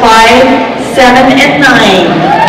five, seven, and nine.